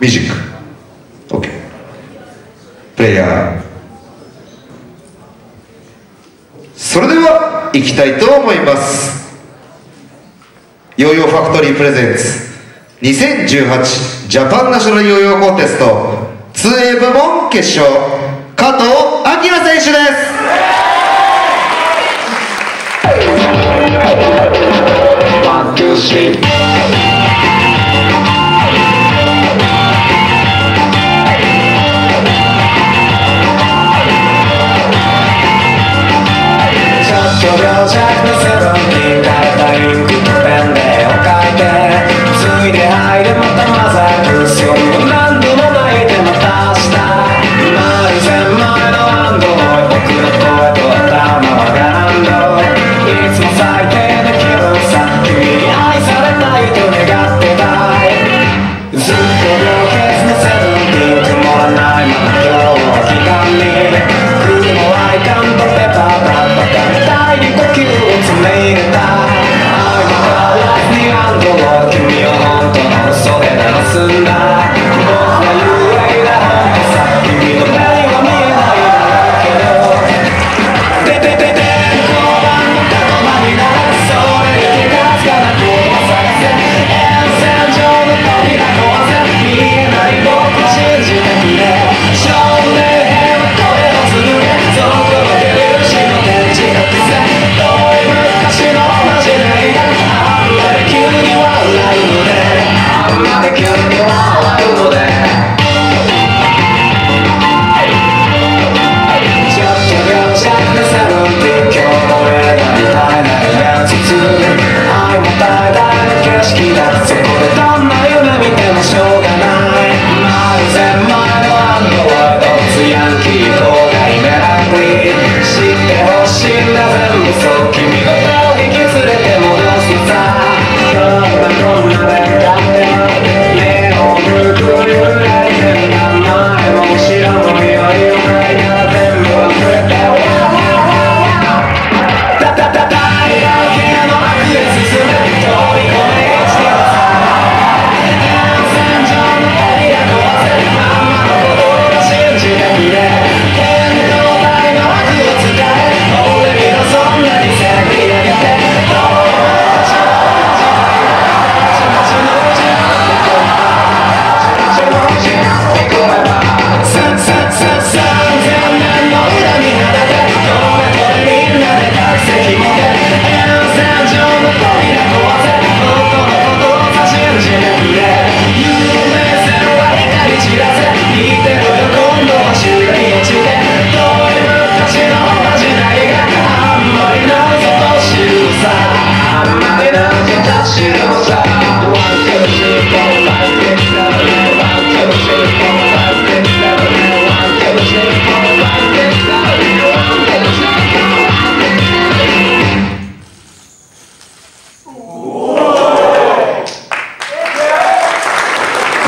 Music. Okay. Player. それでは、行きたいと思います。ヨーヨーファクトリープレゼンツ2018ジャパンナショナルヨーヨーコンテスト 2A 部門決勝加藤明選手です「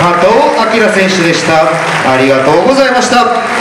加藤明選手でした。ありがとうございました。